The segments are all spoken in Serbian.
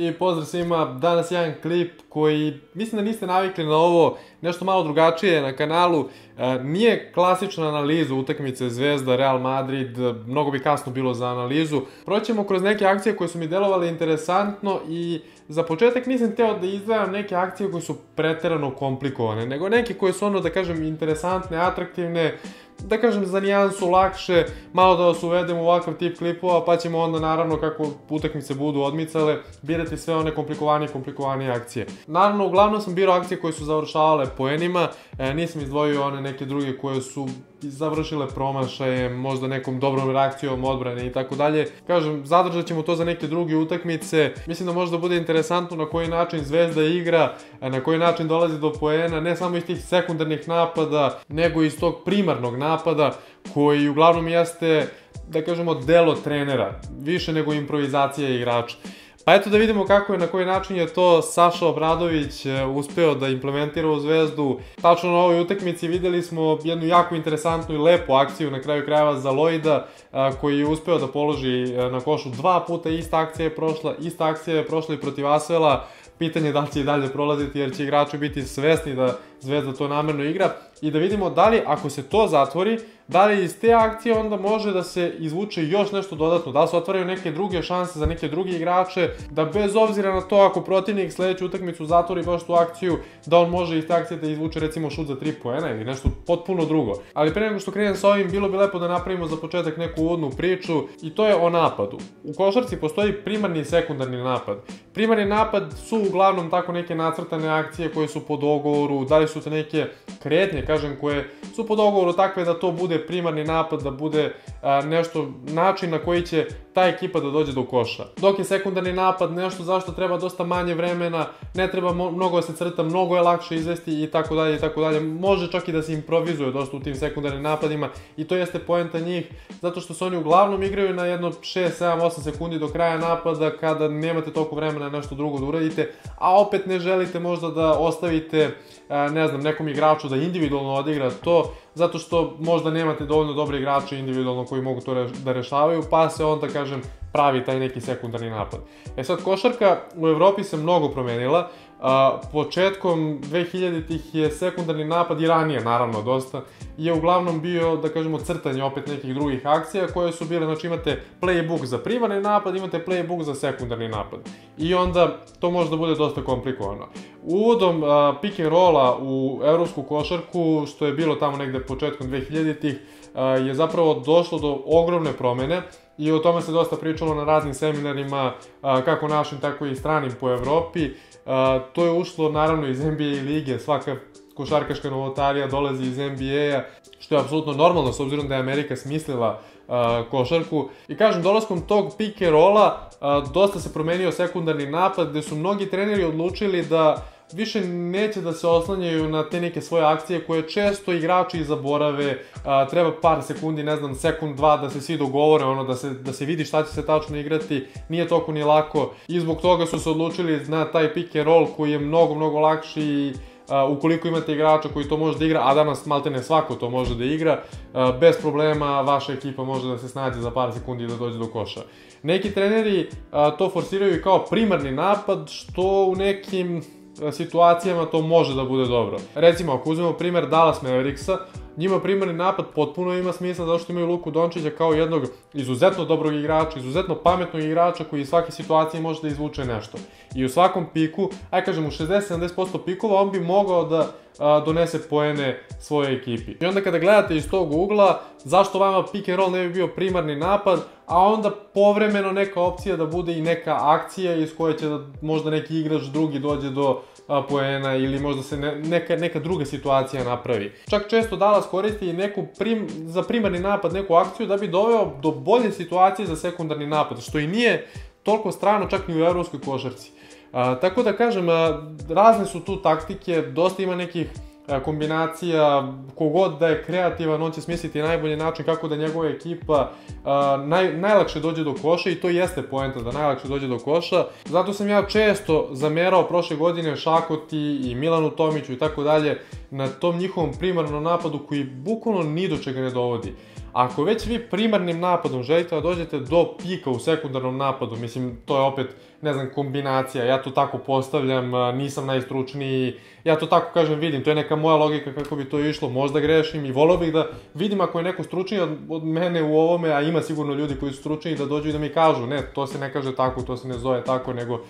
I pozdrav svima, danas jedan klip koji mislim da niste navikli na ovo, nešto malo drugačije na kanalu. E, nije klasična analiza utakmice Zvezda, Real Madrid, mnogo bi kasno bilo za analizu. Proćemo kroz neke akcije koje su mi delovale interesantno i za početak nisam teo da izdvajam neke akcije koje su preterano komplikovane, nego neke koje su ono da kažem interesantne, atraktivne, da kažem, za nijansu lakše, malo da vas uvedemo u ovakav tip klipova, pa ćemo onda naravno kako utakmice budu odmicale, birati sve one komplikovanije komplikovanije akcije. Naravno, uglavnom sam birao akcije koje su završavale poenima, e, nisam izdvojio one neke druge koje su završile promašaje, možda nekom dobrom reakcijom odbrane i tako dalje. Kažem, zadržat ćemo to za neke druge utakmice. Mislim da možda bude interesantno na koji način Zvezda igra, na koji način dolazi do poena, ne samo iz tih sekundarnih napada, nego iz tog primarnog napada, koji uglavnom jeste, da kažemo, delo trenera, više nego improvizacija igrača. Pa eto da vidimo kako je, na koji način je to Saša Obradović e, uspeo da implementira u Zvezdu. Tačno na ovoj utakmici videli smo jednu jako interesantnu i lepu akciju na kraju krajeva za Lojda, e, koji je uspeo da položi e, na košu dva puta, ista akcija je prošla, ista akcija je prošla i protiv Asvela, pitanje da li će i dalje prolaziti jer će igrači biti svesni da Zvezda to namerno igra i da vidimo da li ako se to zatvori, da li iz te akcije onda može da se izvuče još nešto dodatno, da se otvaraju neke druge šanse za neke druge igrače, da bez obzira na to ako protivnik sledeću utakmicu zatvori baš tu akciju, da on može iz te akcije da izvuče recimo šut za 3 poena ili nešto potpuno drugo. Ali pre nego što krenem sa ovim, bilo bi lepo da napravimo za početak neku uvodnu priču i to je o napadu. U košarci postoji primarni i sekundarni napad. Primarni napad su uglavnom tako neke nacrtane akcije koje su po dogovoru, da li su to neke kretnje, kažem, koje su po dogovoru takve da to bude primarni napad, da bude a, nešto, način na koji će ta ekipa da dođe do koša. Dok je sekundarni napad nešto zašto treba dosta manje vremena, ne treba mnogo da se crta, mnogo je lakše izvesti i tako dalje i tako dalje. Može čak i da se improvizuje dosta u tim sekundarnim napadima i to jeste poenta njih, zato što se oni uglavnom igraju na jedno 6, 7, 8 sekundi do kraja napada kada nemate toliko vremena nešto drugo da uradite, a opet ne želite možda da ostavite, ne znam, nekom igraču da individualno odigra to, zato što možda nemate dovoljno dobre igrače individualno koji mogu to da rešavaju, pa se onda, kažem, pravi taj neki sekundarni napad. E sad, košarka u Evropi se mnogo promenila, a, početkom 2000-ih je sekundarni napad i ranije naravno dosta, je uglavnom bio, da kažemo, crtanje opet nekih drugih akcija koje su bile, znači imate playbook za primarni napad, imate playbook za sekundarni napad. I onda to može da bude dosta komplikovano. Uvodom a, pick and rolla u evropsku košarku, što je bilo tamo negde početkom 2000-ih, je zapravo došlo do ogromne promene i o tome se dosta pričalo na raznim seminarima, kako našim, tako i stranim po Evropi. To je ušlo naravno iz NBA lige, svaka košarkaška novotarija dolazi iz NBA-a, što je apsolutno normalno s obzirom da je Amerika smislila košarku. I kažem, dolaskom tog rolla uh, dosta se promenio sekundarni napad gde su mnogi treneri odlučili da više neće da se oslanjaju na te neke svoje akcije koje često igrači zaborave, a, treba par sekundi, ne znam, sekund, dva da se svi dogovore, ono, da se, da se vidi šta će se tačno igrati, nije toliko ni lako i zbog toga su se odlučili na taj pick and roll koji je mnogo, mnogo lakši i Uh, ukoliko imate igrača koji to može da igra, a danas maltene svako to može da igra, uh, bez problema vaša ekipa može da se snađe za par sekundi da dođe do koša. Neki treneri uh, to forsiraju i kao primarni napad, što u nekim situacijama to može da bude dobro. Recimo, ako uzmemo primer Dallas Mavericksa, njima primarni napad potpuno ima smisla zato što imaju Luku Dončića kao jednog izuzetno dobrog igrača, izuzetno pametnog igrača koji iz svake situacije može da izvuče nešto. I u svakom piku, aj kažem u 60-70% pikova on bi mogao da donese poene svojoj ekipi. I onda kada gledate iz tog ugla, zašto vama pick and roll ne bi bio primarni napad, a onda povremeno neka opcija da bude i neka akcija iz koje će da možda neki igrač drugi dođe do poena ili možda se ne, neka, neka druga situacija napravi. Čak često Dallas koristi neku prim, za primarni napad neku akciju da bi doveo do bolje situacije za sekundarni napad, što i nije toliko strano čak ni u evropskoj košarci. A, tako da kažem, a, razne su tu taktike, dosta ima nekih kombinacija, kogod da je kreativan, on će smisliti najbolji način kako da njegova ekipa a, naj, najlakše dođe do koša i to jeste poenta da najlakše dođe do koša. Zato sam ja često zamerao prošle godine Šakoti i Milanu Tomiću i tako dalje na tom njihovom primarnom napadu koji bukvalno ni do čega ne dovodi. Ako već vi primarnim napadom želite da dođete do pika u sekundarnom napadu, mislim, to je opet, ne znam, kombinacija, ja to tako postavljam, nisam najstručniji, ja to tako kažem, vidim, to je neka moja logika kako bi to išlo, možda grešim i volio bih da vidim ako je neko stručniji od mene u ovome, a ima sigurno ljudi koji su stručniji da dođu i da mi kažu, ne, to se ne kaže tako, to se ne zove tako, nego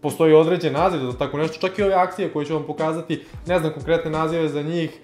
postoji određen naziv za tako nešto, čak i ove akcije koje ću vam pokazati, ne znam konkretne nazive za njih,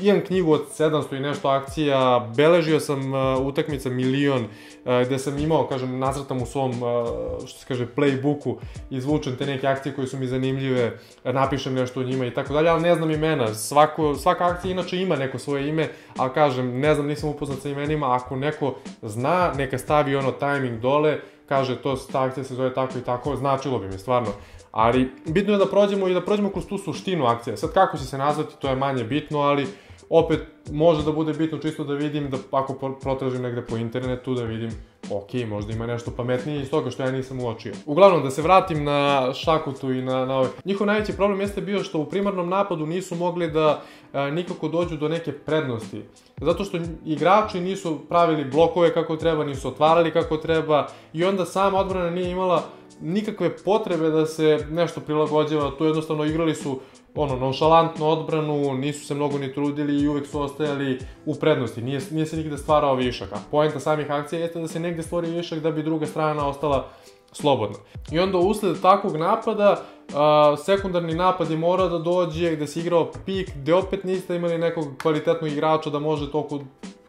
imam knjigu od 700 i nešto akcija, beležio sam uh, utakmica milion, uh, gde sam imao, kažem, nacrtam u svom, uh, što se kaže, playbooku, izvučem te neke akcije koje su mi zanimljive, napišem nešto o njima i tako dalje, ali ne znam imena. Svako, svaka akcija inače ima neko svoje ime, ali kažem, ne znam, nisam upoznat sa imenima, ako neko zna, neka stavi ono timing dole, kaže to ta akcija se zove tako i tako, značilo bi mi stvarno. Ali bitno je da prođemo i da prođemo kroz tu suštinu akcije. Sad kako će se nazvati, to je manje bitno, ali opet može da bude bitno čisto da vidim, da ako protražim negde po internetu, da vidim, ok, možda ima nešto pametnije iz toga što ja nisam uočio. Uglavnom, da se vratim na Šakutu i na, na ovaj. Njihov najveći problem jeste bio što u primarnom napadu nisu mogli da a, nikako dođu do neke prednosti. Zato što igrači nisu pravili blokove kako treba, nisu otvarali kako treba i onda sama odbrana nije imala nikakve potrebe da se nešto prilagođava, tu jednostavno igrali su ono, nonšalantnu odbranu, nisu se mnogo ni trudili i uvek su ostajali u prednosti, nije, nije se nikde stvarao višak, a poenta samih akcija jeste da se negde stvori višak da bi druga strana ostala slobodna. I onda usled takvog napada, a, sekundarni napad je morao da dođe gde se igrao pik, gde opet niste imali nekog kvalitetnog igrača da može toliko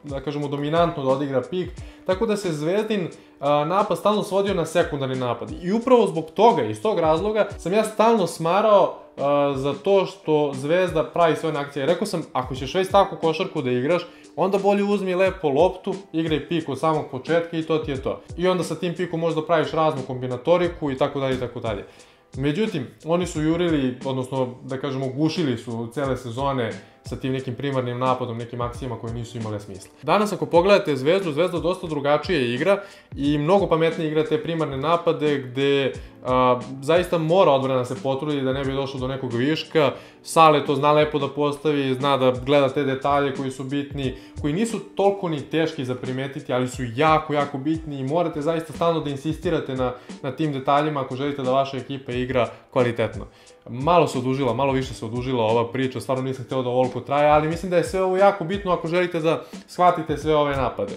da kažemo, dominantno da odigra pik, tako da se Zvezdin a, napad stalno svodio na sekundarni napad. I upravo zbog toga, iz tog razloga, sam ja stalno smarao za to što Zvezda pravi sve one akcije. Rekao sam, ako ćeš već tako košarku da igraš, onda bolje uzmi lepo loptu, igraj pik od samog početka i to ti je to. I onda sa tim pikom možda praviš raznu kombinatoriku i tako dalje i tako dalje. Međutim, oni su jurili, odnosno da kažemo gušili su cele sezone sa tim nekim primarnim napadom, nekim akcijama koje nisu imale smisla. Danas ako pogledate Zvezdu, Zvezda dosta drugačije igra i mnogo pametnije igra te primarne napade gde a, zaista mora odbrana se potrudi da ne bi došlo do nekog viška. Sale to zna lepo da postavi, zna da gleda te detalje koji su bitni, koji nisu toliko ni teški za primetiti, ali su jako, jako bitni i morate zaista stalno da insistirate na, na tim detaljima ako želite da vaša ekipa igra kvalitetno. Malo se odužila, malo više se odužila ova priča, stvarno nisam hteo da ovoliko traje, ali mislim da je sve ovo jako bitno ako želite da shvatite sve ove napade.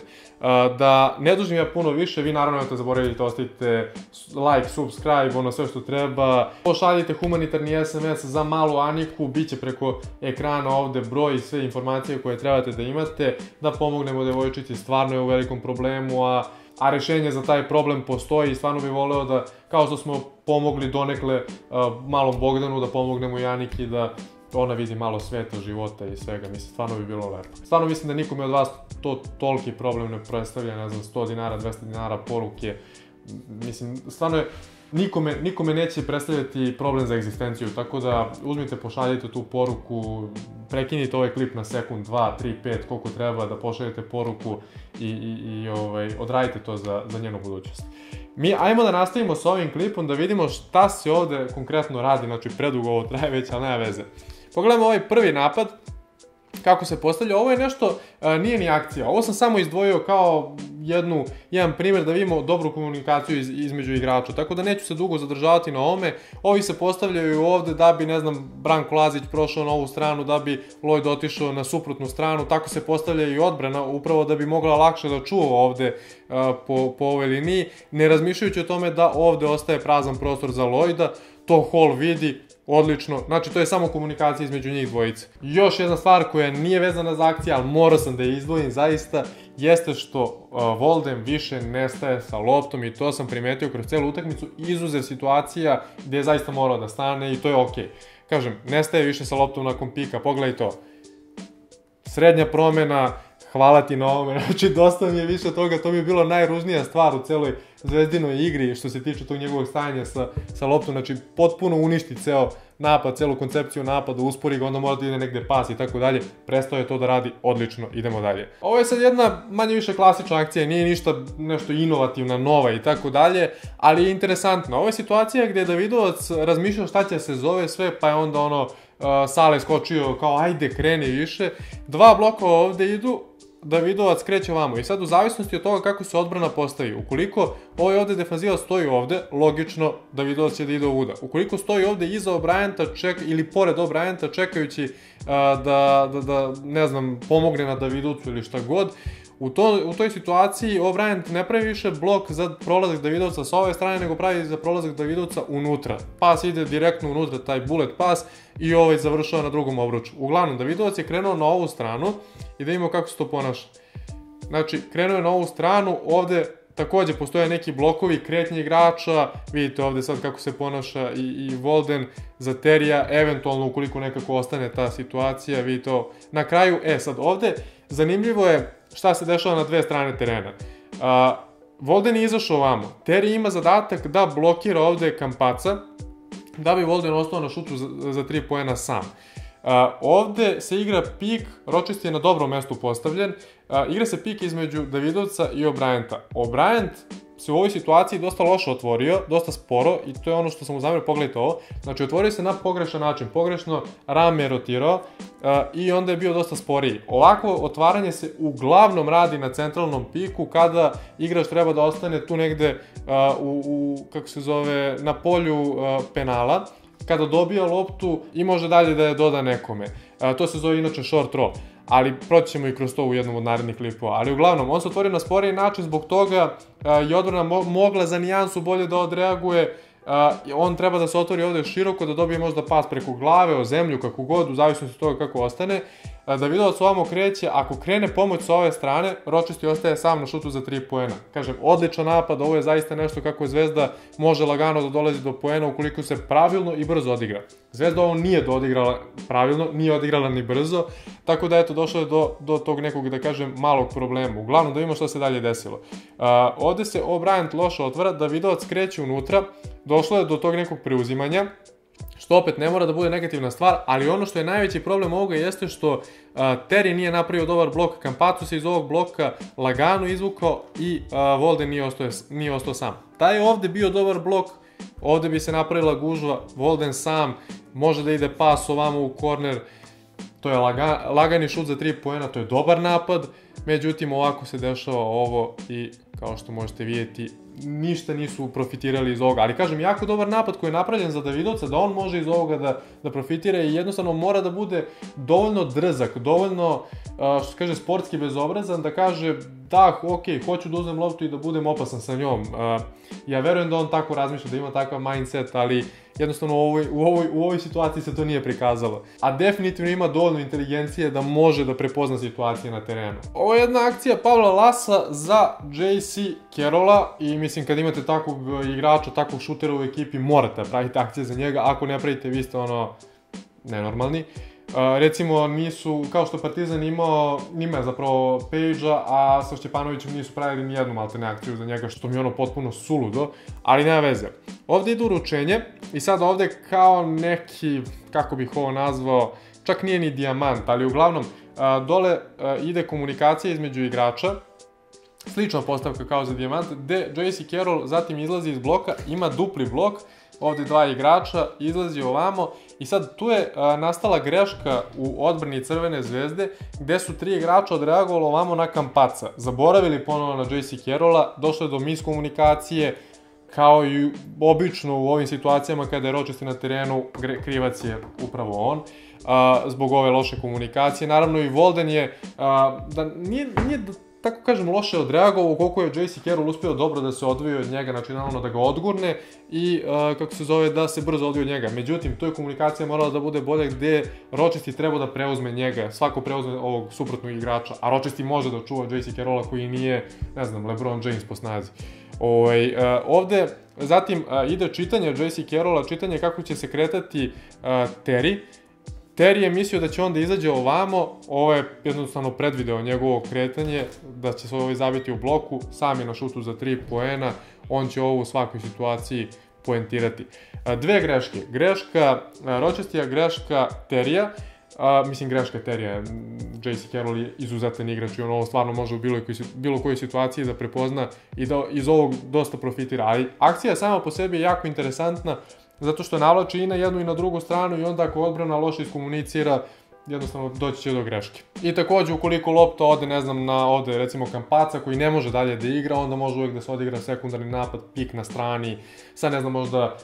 Da ne dužim ja puno više, vi naravno nemojte zaboraviti da ostavite like, subscribe, ono sve što treba. Pošaljite humanitarni SMS za malu Aniku, bit će preko ekrana ovde broj i sve informacije koje trebate da imate, da pomognemo devojčici, stvarno je u velikom problemu, a a rešenje za taj problem postoji i stvarno bih voleo da, kao što smo pomogli donekle uh, malom Bogdanu, da pomognemo Janiki da ona vidi malo sveta, života i svega, mislim, stvarno bi bilo lepo. Stvarno mislim da nikome od vas to toliki problem ne predstavlja, ne znam, 100 dinara, 200 dinara poruke, mislim, stvarno je, nikome, nikome neće predstavljati problem za egzistenciju, tako da uzmite, pošaljite tu poruku, prekinite ovaj klip na sekund, 2, 3, 5, koliko treba da pošaljete poruku i, i, i ovaj, odradite to za, za njenu budućnost. Mi ajmo da nastavimo sa ovim klipom da vidimo šta se ovde konkretno radi, znači predugo ovo traje već, ali nema veze. Pogledajmo ovaj prvi napad, kako se postavlja. Ovo je nešto, a, nije ni akcija. Ovo sam samo izdvojio kao jednu, jedan primjer da vidimo dobru komunikaciju iz, između igrača. Tako da neću se dugo zadržavati na ovome. Ovi se postavljaju ovde da bi, ne znam, Branko Lazić prošao na ovu stranu, da bi Lloyd otišao na suprotnu stranu. Tako se postavlja i odbrana, upravo da bi mogla lakše da čuva ovde a, po, po ovoj liniji, ne razmišljajući o tome da ovde ostaje prazan prostor za Lloyda. To Hall vidi, Odlično, znači to je samo komunikacija između njih dvojice. Još jedna stvar koja nije vezana za akcije, ali morao sam da je izdvojim zaista, jeste što uh, Volden više nestaje sa loptom i to sam primetio kroz celu utakmicu, izuzev situacija gde je zaista morao da stane i to je okej. Kažem, nestaje više sa loptom nakon pika, pogledaj to. Srednja promena, hvala ti na ovome, znači dosta mi je više toga, to mi je bilo najružnija stvar u celoj zvezdinoj igri što se tiče tog njegovog stajanja sa, sa loptom, znači potpuno uništi ceo napad, celu koncepciju napada, uspori ga, onda mora da ide negde pas i tako dalje, prestao je to da radi. Odlično, idemo dalje. Ovo je sad jedna manje više klasična akcija, nije ništa nešto inovativna, nova i tako dalje, ali je interesantno. Ovo je situacija gde Davidovac razmišljao šta će se zove sve, pa je onda ono, uh, Sale skočio kao ajde kreni više. Dva bloka ovde idu, Davidovac kreće ovamo. I sad u zavisnosti od toga kako se odbrana postavi. Ukoliko ovaj ovde defanziva stoji ovde, logično Davidovac će da ide ovuda. Ukoliko stoji ovde iza O'Brienta ček, ili pored O'Brienta čekajući da, da, da, ne znam, pomogne na Davidovcu ili šta god, U, to, u toj situaciji O'Brien ne pravi više blok za prolazak Davidovca sa ove strane, nego pravi za prolazak Davidovca unutra. Pas ide direktno unutra, taj bullet pas, i ovaj završava na drugom obruču. Uglavnom, Davidovac je krenuo na ovu stranu i da vidimo kako se to ponaša. Znači, krenuo je na ovu stranu, ovde takođe postoje neki blokovi kretnje igrača, vidite ovde sad kako se ponaša i, i Volden za Terija, eventualno ukoliko nekako ostane ta situacija, vidite to. Na kraju, e sad ovde, zanimljivo je šta se dešava na dve strane terena. Uh, Volden je izašao ovamo. Terry ima zadatak da blokira ovde Kampaca, da bi Volden ostao na šutu za, za 3 poena sam. Uh, ovde se igra pik, Ročist je na dobrom mestu postavljen, uh, igra se pik između Davidovca i O'Brienta. O'Brient se u ovoj situaciji dosta loše otvorio, dosta sporo i to je ono što sam uzamio, pogledajte ovo. Znači, otvorio se na pogrešan način, pogrešno rame rotirao uh, i onda je bio dosta sporiji. Ovako otvaranje se uglavnom radi na centralnom piku kada igrač treba da ostane tu negde u, u, kako se zove, na polju uh, penala, kada dobija loptu i može dalje da je doda nekome. Uh, to se zove inače short roll ali proći ćemo i kroz to u jednom od narednih klipova. Ali uglavnom, on se otvorio na sporiji način, zbog toga je odbrana mo mogla za nijansu bolje da odreaguje, On treba da se otvori ovde široko, da dobije možda pas preko glave, o zemlju, kako god, u zavisnosti od toga kako ostane. Uh, da Davidovac ovamo kreće, ako krene pomoć sa ove strane, Ročisti ostaje sam na šutu za 3 poena. Kažem, odličan napad, ovo je zaista nešto kako Zvezda može lagano da dolazi do poena ukoliko se pravilno i brzo odigra. Zvezda ovo nije odigrala pravilno, nije odigrala ni brzo, tako da eto, došlo je do, do tog nekog, da kažem, malog problema. Uglavnom, da vidimo šta se dalje desilo. Uh, ovde se O'Brien loše otvara, Davidovac kreće unutra, došlo je do tog nekog preuzimanja, što opet ne mora da bude negativna stvar, ali ono što je najveći problem ovoga jeste što uh, Terry nije napravio dobar blok, Kampacu se iz ovog bloka lagano izvukao i uh, Volden nije ostao, nije ostao sam. Taj je ovde bio dobar blok, ovde bi se napravila gužva, Volden sam, može da ide pas ovamo u korner, to je laga, lagani šut za 3 poena, to je dobar napad, međutim ovako se dešava ovo i kao što možete vidjeti ništa nisu profitirali iz ovoga. Ali kažem, jako dobar napad koji je napravljen za Davidovca, da on može iz ovoga da, da profitira i jednostavno mora da bude dovoljno drzak, dovoljno, što kaže, sportski bezobrazan, da kaže, da, ok, hoću da uzmem loptu i da budem opasan sa njom. Ja verujem da on tako razmišlja, da ima takav mindset, ali jednostavno u ovoj, u, ovoj, u ovoj situaciji se to nije prikazalo. A definitivno ima dovoljno inteligencije da može da prepozna situacije na terenu. Ovo je jedna akcija Pavla Lasa za JC Kerola i mislim kad imate takvog igrača, takvog šutera u ekipi morate da pravite akcije za njega, ako ne pravite vi ste ono nenormalni. Recimo nisu, kao što Partizan imao, nima zapravo Pejđa, a sa Šćepanovićem nisu pravili ni jednu maltene akciju za njega, što mi je ono potpuno suludo, ali nema veze. Ovde ide uručenje i sad ovde kao neki, kako bih ovo nazvao, čak nije ni dijamant, ali uglavnom dole ide komunikacija između igrača, slična postavka kao za dijamant, gde JC Carroll zatim izlazi iz bloka, ima dupli blok, ovde dva igrača, izlazi ovamo i sad tu je a, nastala greška u odbrani Crvene zvezde gde su tri igrača odreagovalo ovamo na Kampaca. Zaboravili ponovo na JC Kerola, došlo je do miskomunikacije, kao i obično u ovim situacijama kada je Ročesti na terenu, krivac je upravo on, a, zbog ove loše komunikacije. Naravno i Volden je, a, da nije, nije tako kažem, loše odreagovao, koliko je JC Carroll uspio dobro da se odvoji od njega, znači naravno da ga odgurne i, uh, kako se zove, da se brzo odvoji od njega. Međutim, to je komunikacija morala da bude bolja gde Ročesti treba da preuzme njega, svako preuzme ovog suprotnog igrača, a Ročesti može da čuva JC Carrolla koji nije, ne znam, LeBron James po snazi. Ovaj, uh, ovde, zatim uh, ide čitanje JC Carrolla, čitanje kako će se kretati uh, Terry, Terry je mislio da će onda izađe ovamo, ovo je jednostavno predvideo njegovo kretanje, da će se ovaj zabiti u bloku, sam je na šutu za 3 poena, on će ovo u svakoj situaciji poentirati. Dve greške. Greška Ročestija, greška Terija, A, mislim, greška Terija, JC Carroll je izuzetan igrač i on ovo stvarno može u bilo, koj, bilo kojoj situaciji da prepozna i da iz ovog dosta profitira. Ali akcija sama po sebi je jako interesantna, zato što navlači i na jednu i na drugu stranu i onda ako odbrana loše iskomunicira, jednostavno doći će do greške. I takođe, ukoliko lopta ode, ne znam, na ode recimo Kampaca koji ne može dalje da igra, onda može uvek da se odigra sekundarni napad, pik na strani, sad ne znam, možda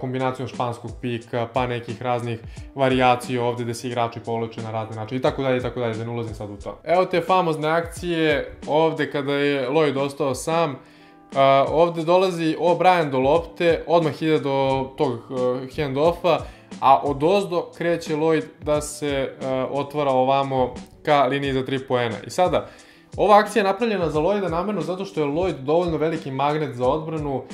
kombinacijom španskog pika, pa nekih raznih varijacija ovde gde se igrači povlače na razne načine i tako dalje i tako dalje, da ne ulazim sad u to. Evo te famozne akcije ovde kada je Lloyd ostao sam, Uh, ovde dolazi O'Brien do lopte, odmah ide do tog uh, hand-offa, a od ozdo kreće Lloyd da se uh, otvara ovamo ka liniji za 3 poena. I sada, ova akcija je napravljena za Lloyda namerno zato što je Lloyd dovoljno veliki magnet za odbranu uh,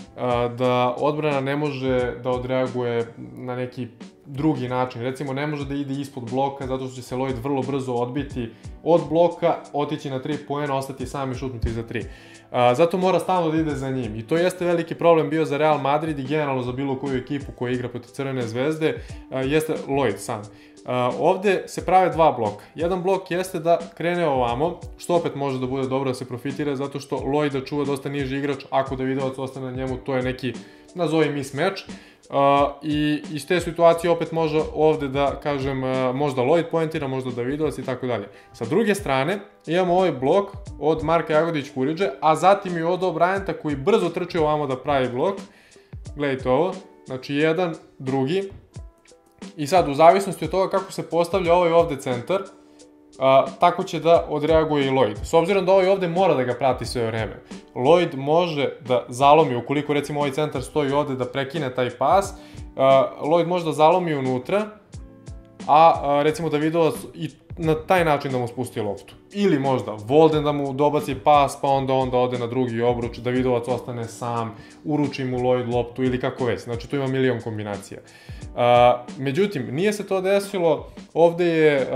da odbrana ne može da odreaguje na neki drugi način. Recimo, ne može da ide ispod bloka zato što će se Lloyd vrlo brzo odbiti od bloka, otići na 3 poena, ostati sam i šutnuti za 3. A, zato mora stalno da ide za njim. I to jeste veliki problem bio za Real Madrid i generalno za bilo koju ekipu koja igra protiv Crvene zvezde, a, jeste Lloyd sam. Ovde se prave dva bloka. Jedan blok jeste da krene ovamo, što opet može da bude dobro da se profitira, zato što Lloyd da čuva dosta niži igrač, ako da videovac ostane na njemu, to je neki, nazovi mismatch. Uh, I iz te situacije opet može ovde da, kažem, možda Lloyd poentira, možda Davidovac i tako dalje. Sa druge strane, imamo ovaj blok od Marka Jagodić Kuriđe, a zatim i od O'Brienta koji brzo trči ovamo da pravi blok. Gledajte ovo, znači jedan, drugi. I sad, u zavisnosti od toga kako se postavlja ovaj ovde centar, a, tako će da odreaguje i Lloyd. S obzirom da ovaj ovde mora da ga prati sve vreme. Lloyd može da zalomi, ukoliko recimo ovaj centar stoji ovde da prekine taj pas, a, Lloyd može da zalomi unutra, a, a recimo da Davidovac i na taj način da mu spusti loptu. Ili možda Volden da mu dobaci pas, pa onda onda ode na drugi obruč, da Vidovac ostane sam, uruči mu Lloyd loptu ili kako već. Znači tu ima milion kombinacija. Uh, međutim, nije se to desilo, ovde je uh,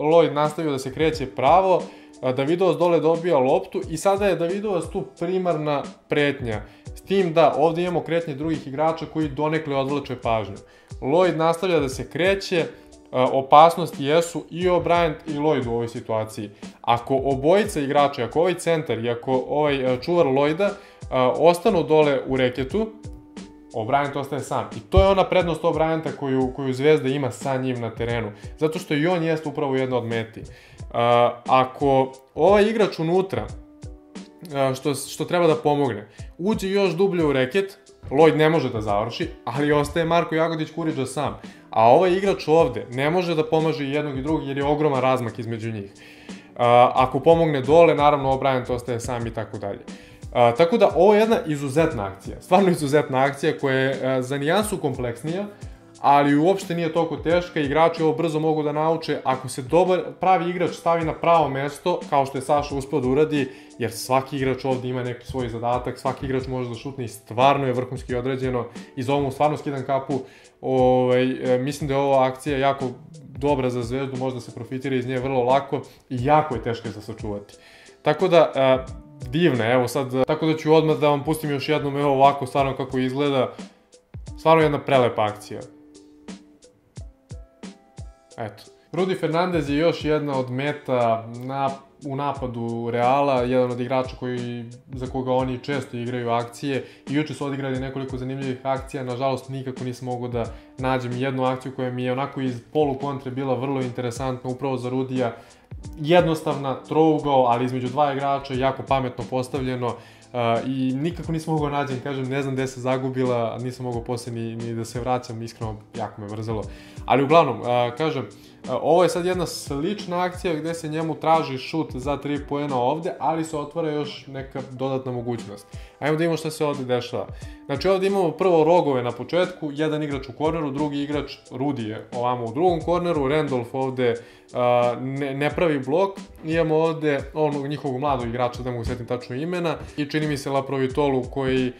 Lloyd nastavio da se kreće pravo, Davidovac dole dobija loptu i sada je Davidovac tu primarna pretnja. S tim da ovde imamo kretnje drugih igrača koji donekle odvlače pažnju. Lloyd nastavlja da se kreće, opasnosti jesu i O'Brien i Lloyd u ovoj situaciji. Ako obojica igrača, ako ovaj centar i ako ovaj čuvar Lloyda ostanu dole u reketu, O'Brien ostaje sam. I to je ona prednost O'Brienta koju, koju Zvezda ima sa njim na terenu. Zato što i on jeste upravo jedna od meti. ako ovaj igrač unutra, što, što treba da pomogne, uđe još dublje u reket, Lloyd ne može da završi, ali ostaje Marko Jagodić Kuriđa sam. A ovaj igrač ovde ne može da pomaže jednog i drugog jer je ogroman razmak između njih. ako pomogne dole, naravno O'Brien to ostaje sam i tako dalje. tako da ovo je jedna izuzetna akcija, stvarno izuzetna akcija koja je za nijansu kompleksnija, ali uopšte nije toliko teška, igrači ovo brzo mogu da nauče, ako se dobar, pravi igrač stavi na pravo mesto, kao što je Saša uspio da uradi, jer svaki igrač ovde ima neki svoj zadatak, svaki igrač može da šutne i stvarno je vrhunski određeno i za ovom stvarno skidam kapu, ovaj, e, mislim da je ova akcija jako dobra za zvezdu, možda se profitira iz nje vrlo lako i jako je teško za sačuvati. Tako da, e, divne, evo sad, tako da ću odmah da vam pustim još jednom, evo ovako stvarno kako izgleda, stvarno jedna prelepa akcija. Eto. Rudi Fernandez je još jedna od meta na, u napadu Reala, jedan od igrača koji, za koga oni često igraju akcije. I juče su odigrali nekoliko zanimljivih akcija, nažalost nikako nisam mogao da nađem jednu akciju koja mi je onako iz polu kontre bila vrlo interesantna upravo za Rudija. Jednostavna, trougao, ali između dva igrača, jako pametno postavljeno. Uh, I nikako nisam mogao nađem, kažem, ne znam gde se zagubila, nisam mogao posle ni, ni da se vraćam, iskreno, jako me vrzelo. Ali uglavnom, uh, kažem, Ovo je sad jedna slična akcija gde se njemu traži šut za 3 poena ovde, ali se otvara još neka dodatna mogućnost. Ajmo da imamo šta se ovde dešava. Znači ovde imamo prvo rogove na početku, jedan igrač u korneru, drugi igrač Rudi je ovamo u drugom korneru, Randolph ovde uh, ne, ne pravi blok, imamo ovde onog njihovog mladog igrača, da mogu setim tačno imena, i čini mi se Laprovitolu koji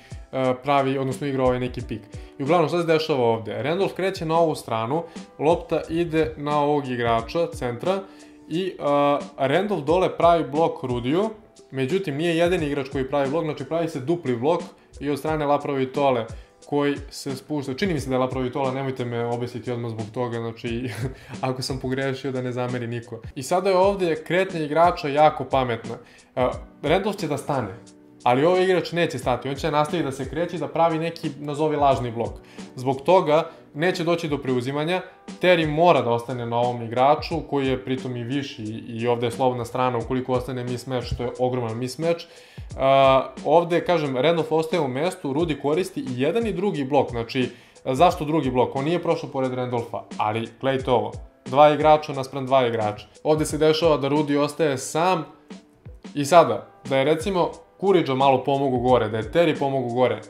pravi, odnosno igra ovaj neki pik. I uglavnom, šta se dešava ovde? Randolph kreće na ovu stranu, lopta ide na ovog igrača, centra, i uh, Randolph dole pravi blok Rudiju, međutim nije jedan igrač koji pravi blok, znači pravi se dupli blok i od strane Lapravo i Tole koji se spušta. Čini mi se da je Lapravo i Tola, nemojte me obesiti odmah zbog toga, znači ako sam pogrešio da ne zameri niko. I sada je ovde kretnja igrača jako pametna. Uh, Randolph će da stane, ali ovaj igrač neće stati, on će nastaviti da se kreće da pravi neki, nazovi, lažni blok. Zbog toga, neće doći do preuzimanja, Terry mora da ostane na ovom igraču, koji je pritom i viši i ovde je slobodna strana ukoliko ostane mismatch, što je ogroman mismatch. Uh, ovde, kažem, Randolph ostaje u mestu, Rudy koristi i jedan i drugi blok, znači, zašto drugi blok? On nije prošao pored Randolfa, ali gledajte ovo, dva igrača naspram dva igrača. Ovde se dešava da Rudy ostaje sam i sada, da je recimo Kuriđa malo pomogu gore, da je Terry pomogu gore,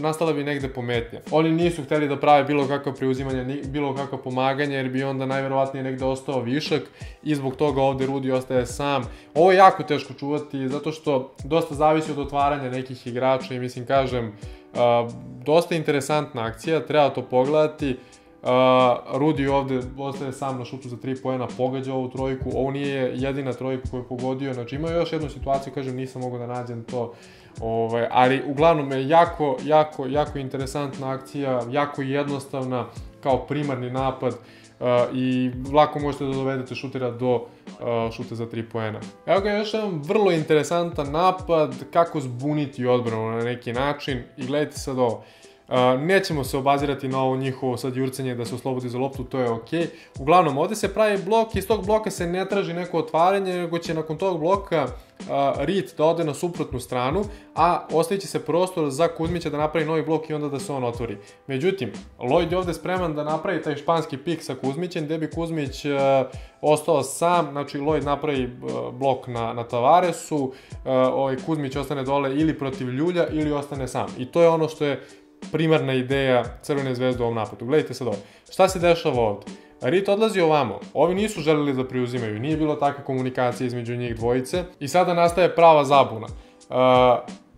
nastala bi negde pometnja. Oni nisu hteli da prave bilo kakvo preuzimanje, bilo kakvo pomaganje, jer bi onda najverovatnije negde ostao višak i zbog toga ovde Rudi ostaje sam. Ovo je jako teško čuvati, zato što dosta zavisi od otvaranja nekih igrača i mislim, kažem, dosta interesantna akcija, treba to pogledati. Uh, Rudi ovde ostaje sam na šutu za 3 poena, pogađa ovu trojku, ovo nije jedina trojka koju je pogodio, znači ima još jednu situaciju, kažem, nisam mogao da nađem to, ovaj, ali uglavnom je jako, jako, jako interesantna akcija, jako jednostavna, kao primarni napad, uh, i lako možete da dovedete šutera do uh, šuta za 3 poena. Evo ga još jedan vrlo interesantan napad, kako zbuniti odbranu na neki način i gledajte sad ovo. Nećemo se obazirati na ovo njihovo sad jurcanje da se oslobodi za loptu, to je. Okay. Uglavnom, ovde se pravi blok, iz tog bloka se ne traži neko otvaranje, nego će nakon tog bloka uh, Rit da ode na suprotnu stranu, a ostavit će se prostor za Kuzmića da napravi novi blok i onda da se on otvori. Međutim, Lloyd je ovde spreman da napravi taj španski pik sa Kuzmićem, gde bi Kuzmić uh, ostao sam, znači Lloyd napravi uh, blok na, na Tavaresu, uh, ovaj Kuzmić ostane dole ili protiv Ljulja ili ostane sam. I to je ono što je primarna ideja Crvene zvezde u ovom napadu. Gledajte sad ovo. Šta se dešava ovde? Rit odlazi ovamo. Ovi nisu želeli da preuzimaju. Nije bilo takve komunikacije između njih dvojice. I sada nastaje prava zabuna. Uh,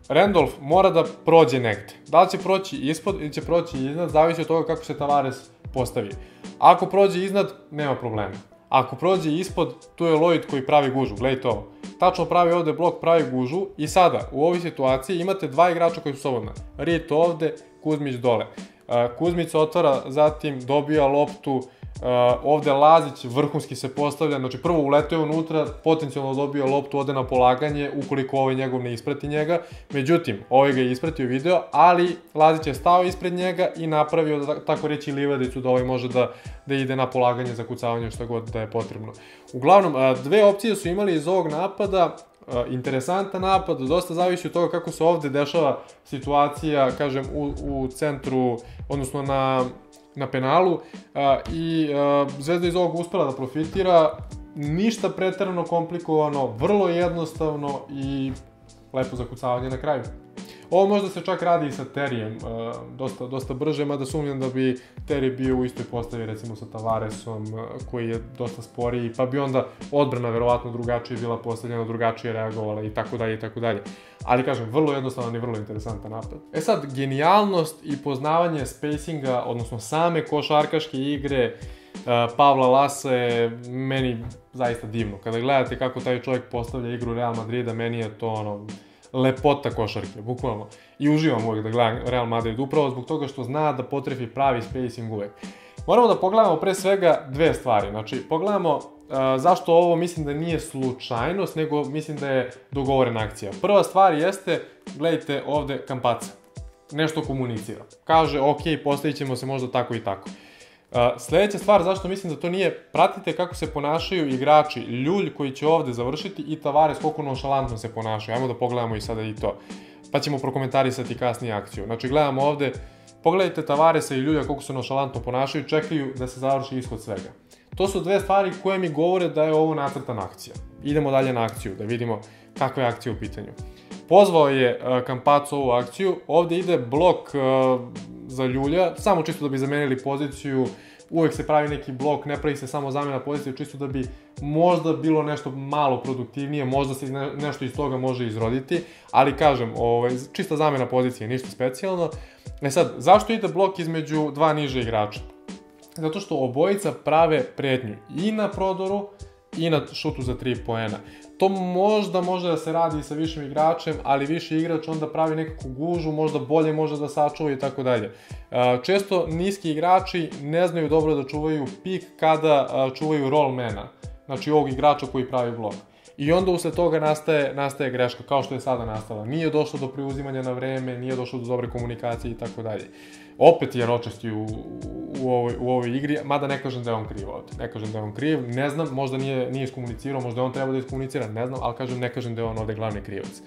Randolph mora da prođe negde. Da li će proći ispod ili će proći iznad, zavisi od toga kako se Tavares postavi. Ako prođe iznad, nema problema. Ako prođe ispod, tu je Lloyd koji pravi gužu. Gledajte ovo. Tačno pravi ovde blok, pravi gužu i sada u ovoj situaciji imate dva igrača koji su slobodna. Rit ovde, Kuzmić dole. Kuzmić otvara, zatim dobija loptu, ovde Lazić vrhunski se postavlja, znači prvo uleteo unutra, potencijalno dobio loptu, ode na polaganje, ukoliko ovaj njegov ne isprati njega. Međutim, ovaj ga je ispratio video, ali Lazić je stao ispred njega i napravio, da, tako reći, livadicu da ovaj može da, da ide na polaganje za kucavanje šta god da je potrebno. Uglavnom, dve opcije su imali iz ovog napada, interesantan napad, dosta zavisi od toga kako se ovde dešava situacija, kažem, u, u centru, odnosno na, na penalu i Zvezda iz ovog uspela da profitira, ništa pretarano komplikovano, vrlo jednostavno i lepo zakucavanje na kraju. Ovo možda se čak radi i sa Terijem, uh, dosta, dosta brže, mada sumnjam da bi Terry bio u istoj postavi recimo sa Tavaresom, uh, koji je dosta sporiji, pa bi onda odbrana verovatno drugačije bila postavljena, drugačije reagovala i tako dalje i tako dalje. Ali kažem, vrlo jednostavan i vrlo interesantan napad. E sad, genijalnost i poznavanje spacinga, odnosno same košarkaške igre, uh, Pavla Lasa je meni zaista divno. Kada gledate kako taj čovjek postavlja igru Real Madrida, meni je to ono, lepota košarke, bukvalno. I uživam uvek da gledam Real Madrid, upravo zbog toga što zna da potrefi pravi spacing uvek. Moramo da pogledamo pre svega dve stvari. Znači, pogledamo uh, zašto ovo mislim da nije slučajnost, nego mislim da je dogovorena akcija. Prva stvar jeste, gledajte ovde Kampaca. Nešto komunicira. Kaže, ok, postavit ćemo se možda tako i tako. Uh, sledeća stvar, zašto mislim da to nije, pratite kako se ponašaju igrači Ljulj koji će ovde završiti i Tavares koliko nonšalantno se ponašaju. Ajmo da pogledamo i sada i to. Pa ćemo prokomentarisati kasnije akciju. Znači, gledamo ovde, pogledajte Tavaresa i Ljulja koliko se nonšalantno ponašaju, čekaju da se završi ishod svega. To su dve stvari koje mi govore da je ovo nacrtana akcija. Idemo dalje na akciju, da vidimo kakva je akcija u pitanju. Pozvao je uh, Kampac ovu akciju, ovde ide blok uh, za ljulja, samo čisto da bi zamenili poziciju, uvek se pravi neki blok, ne pravi se samo zamena pozicije, čisto da bi možda bilo nešto malo produktivnije, možda se ne, nešto iz toga može izroditi, ali kažem, ovaj, čista zamena pozicije, ništa specijalno. E sad, zašto ide blok između dva niže igrača? Zato što obojica prave pretnju i na prodoru i na šutu za 3 poena. To možda može da se radi sa višim igračem, ali viši igrač onda pravi nekakvu gužu, možda bolje može da sačuva i tako dalje. Često niski igrači ne znaju dobro da čuvaju pik kada čuvaju rollmana, znači ovog igrača koji pravi blok. I onda usled toga nastaje, nastaje greška, kao što je sada nastala. Nije došlo do preuzimanja na vreme, nije došlo do dobre komunikacije i tako dalje. Opet je Ročesti u, u, ovoj, u ovoj igri, mada ne kažem da je on kriv ovde. Ne kažem da je on kriv, ne znam, možda nije, nije iskomunicirao, možda on treba da iskomunicira, ne znam, ali kažem, ne kažem da je on ovde glavni krivac.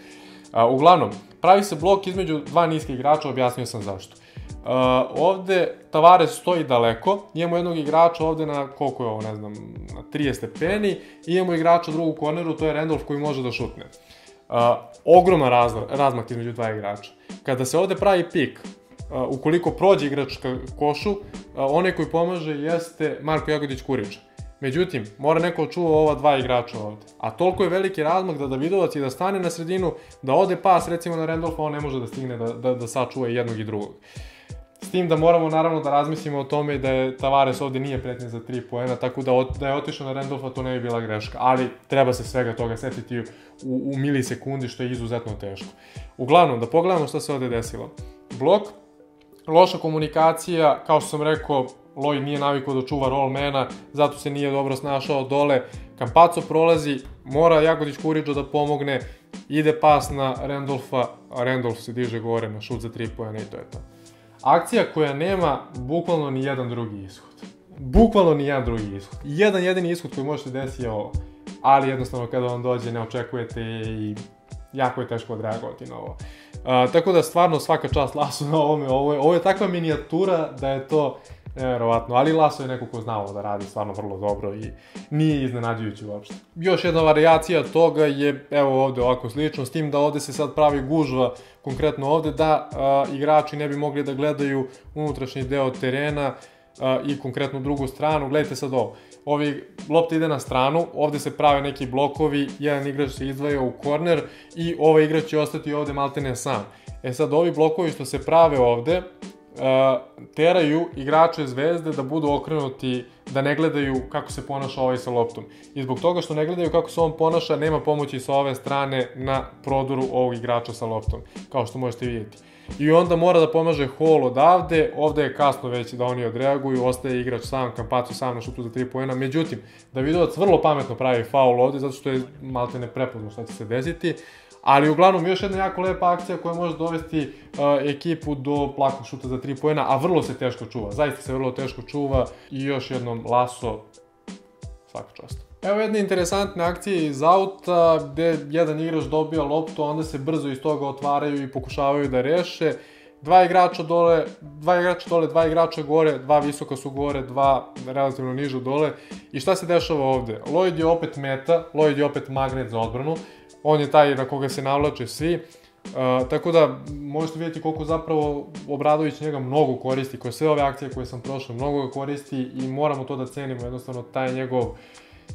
A, uglavnom, pravi se blok između dva niske igrača, objasnio sam zašto. Uh, ovde Tavares stoji daleko, imamo jednog igrača ovde na, koliko je ovo, ne znam, na 30 stepeni, i imamo igrača u drugu korneru, to je Randolph koji može da šutne. Uh, ogroman razmak, razmak između dva igrača. Kada se ovde pravi pik, uh, ukoliko prođe igrač ka košu, uh, onaj koji pomaže jeste Marko Jagodić Kurić. Međutim, mora neko čuva ova dva igrača ovde. A toliko je veliki razmak da Davidovac i da stane na sredinu, da ode pas recimo na Randolfa, on ne može da stigne da, da, da sačuva jednog i drugog. S tim da moramo naravno da razmislimo o tome da je Tavares ovde nije pretnje za 3 poena, tako da, da je otišao na Randolfa to ne bi bila greška. Ali treba se svega toga setiti u, u milisekundi što je izuzetno teško. Uglavnom, da pogledamo šta se ovde desilo. Blok, loša komunikacija, kao što sam rekao, Lloyd nije navikao da čuva rollmana, zato se nije dobro snašao dole. Kampaco prolazi, mora Jagodić Kuriđo da pomogne, ide pas na Randolfa, a Randolf se diže gore na šut za 3 pojena i to je to. Akcija koja nema bukvalno ni jedan drugi ishod. Bukvalno ni jedan drugi ishod. Jedan jedini ishod koji možete desiti je ovo. Ali jednostavno kada vam dođe ne očekujete i jako je teško odreagovati na ovo. Uh, tako da stvarno svaka čast Lasu na ovome. Ovo je, ovo je takva minijatura da je to Neverovatno, ali Laso je neko ko zna ovo da radi stvarno vrlo dobro i nije iznenađujući uopšte. Još jedna variacija toga je, evo ovde ovako slično, s tim da ovde se sad pravi gužva, konkretno ovde, da a, igrači ne bi mogli da gledaju unutrašnji deo terena a, i konkretno drugu stranu. Gledajte sad ovo, ovi, lopta ide na stranu, ovde se prave neki blokovi, jedan igrač se izdvaja u korner i ovaj igrač će ostati ovde maltene sam. E sad, ovi blokovi što se prave ovde, teraju igrače Zvezde da budu okrenuti, da ne gledaju kako se ponaša ovaj sa loptom. I zbog toga što ne gledaju kako se on ponaša, nema pomoći sa ove strane na prodoru ovog igrača sa loptom, kao što možete vidjeti. I onda mora da pomaže Hall odavde, ovde je kasno već da oni odreaguju, ostaje igrač sam, Kampacu sam na šutu za 3 poena, međutim, Davidovac vrlo pametno pravi faul ovde, zato što je malte ne prepozno šta će se desiti, Ali uglavnom još jedna jako lepa akcija koja može dovesti uh, ekipu do plakog šuta za 3 poena, a vrlo se teško čuva. Zaista se vrlo teško čuva. I još jednom laso svaka čast. Evo jedne interesantne akcije iz auta gde jedan igrač dobija loptu, onda se brzo iz toga otvaraju i pokušavaju da reše. Dva igrača dole, dva igrača dole, dva igrača gore, dva visoka su gore, dva relativno niže dole. I šta se dešava ovde? Lloyd je opet meta, Lloyd je opet magnet za odbranu on je taj na koga se navlače svi. Uh, tako da možete vidjeti koliko zapravo Obradović njega mnogo koristi, koje sve ove akcije koje sam prošao, mnogo ga koristi i moramo to da cenimo, jednostavno taj njegov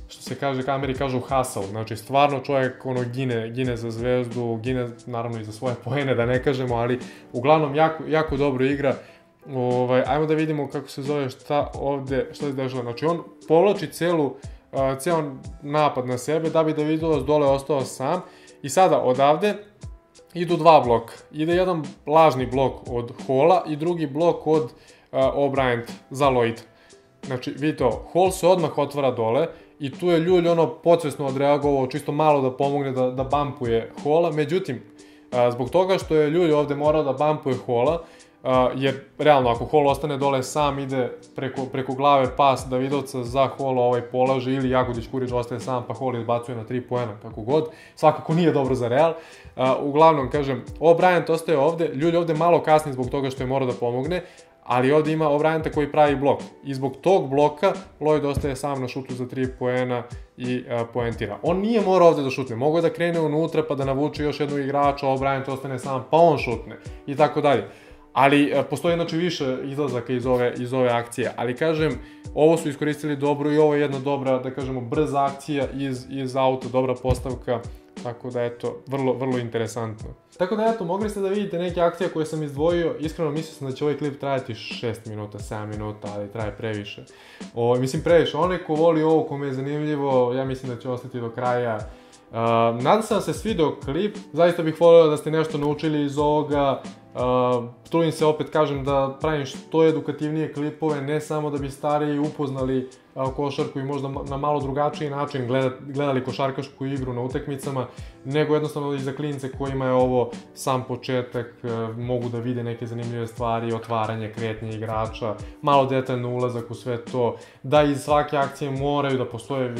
što se kaže, kameri kažu hustle, znači stvarno čovjek ono gine, gine za zvezdu, gine naravno i za svoje poene, da ne kažemo, ali uglavnom jako, jako dobro igra. Ovaj, ajmo da vidimo kako se zove šta ovde, šta se dešava. Znači on povlači celu, uh, ceo napad na sebe da bi Davidovac dole ostao sam i sada odavde idu dva bloka. Ide jedan lažni blok od Hola i drugi blok od uh, O'Brien za Lloyd. Znači, vidite ovo, Hall se odmah otvara dole i tu je Ljulj ono podsvesno odreagovao, čisto malo da pomogne da, da bampuje Hola, međutim, a, zbog toga što je Ljulj ovde morao da bampuje Hola, Uh, jer realno ako Hol ostane dole sam ide preko, preko glave pas Davidovca za Hola ovaj polaže ili Jagodić Kurić ostaje sam pa Hol izbacuje na 3 poena kako god. Svakako nije dobro za Real. Uh, uglavnom kažem O'Brien ostaje ovde. Ljulj ovde malo kasni zbog toga što je morao da pomogne ali ovde ima O'Brienta koji pravi blok. I zbog tog bloka Lloyd ostaje sam na šutu za 3 poena i uh, poentira. On nije morao ovde da šutne, mogo je da krene unutra pa da navuče još jednog igrača, O'Brien ostane sam pa on šutne i tako dalje. Ali uh, postoji znači više izlazaka iz ove, iz ove akcije, ali kažem, ovo su iskoristili dobro i ovo je jedna dobra, da kažemo, brza akcija iz, iz auta, dobra postavka Tako da eto, vrlo, vrlo interesantno. Tako da eto, mogli ste da vidite neke akcije koje sam izdvojio. Iskreno mislio sam da će ovaj klip trajati 6 minuta, 7 minuta, ali traje previše. O, mislim previše. Onaj ko voli ovo, kome je zanimljivo, ja mislim da će ostati do kraja. Uh, nadam se da se svidio klip, zaista bih volio da ste nešto naučili iz ovoga. Uh, trudim se opet kažem da pravim što edukativnije klipove, ne samo da bi stariji upoznali uh, košarku i možda na malo drugačiji način gledali košarkašku igru na utakmicama, nego jednostavno i za klince kojima je ovo sam početak, uh, mogu da vide neke zanimljive stvari, otvaranje, kretnje igrača, malo detaljno ulazak u sve to, da iz svake akcije moraju da postoje,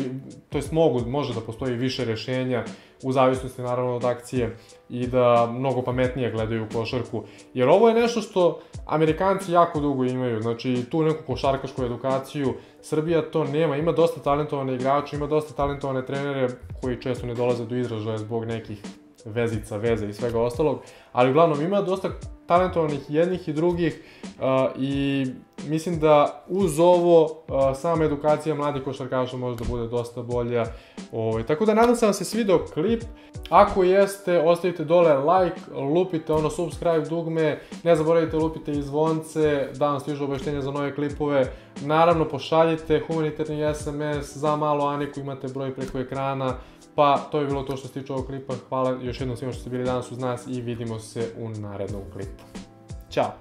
to jest mogu, može da postoji više rešenja, u zavisnosti naravno od akcije i da mnogo pametnije gledaju košarku. Jer ovo je nešto što Amerikanci jako dugo imaju, znači tu neku košarkašku edukaciju, Srbija to nema, ima dosta talentovane igrače, ima dosta talentovane trenere koji često ne dolaze do izražaja zbog nekih vezica, veze i svega ostalog, ali uglavnom ima dosta talentovanih jednih i drugih uh, i mislim da uz ovo uh, sama edukacija mladih košarkaša može da bude dosta bolja. Ovaj, tako da nadam se vam se svidao klip. Ako jeste, ostavite dole like, lupite ono subscribe dugme, ne zaboravite lupite i zvonce, da vam stižu obaveštenja za nove klipove. Naravno pošaljite humanitarni SMS za malo Aniku, imate broj preko ekrana. Pa to je bilo to što se tiče ovog klipa. Hvala još jednom svima što ste bili danas uz nas i vidimo se u narednom klipu. Ćao!